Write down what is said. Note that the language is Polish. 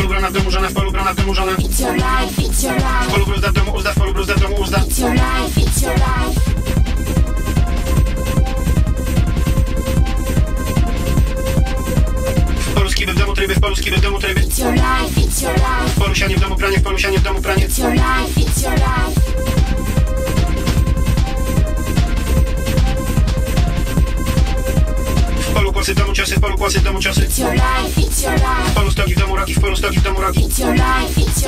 polu granatem urzane, w polu granatem It's your life, it's your life. W polu gruzda domu uzda, w polu gruzda domu uzda It's your life, it's your life. Poluski w domu tryby, w poluski w domu tryby. It's your life, it's your life. W polusianie w domu pranie, w polusianie w domu pranie It's your life, it's your life. Polu kłosy, domu ciosy, polu kłosy, domu ciosy. It's your life, it's your life. sztuki temu robić. It's your life, it's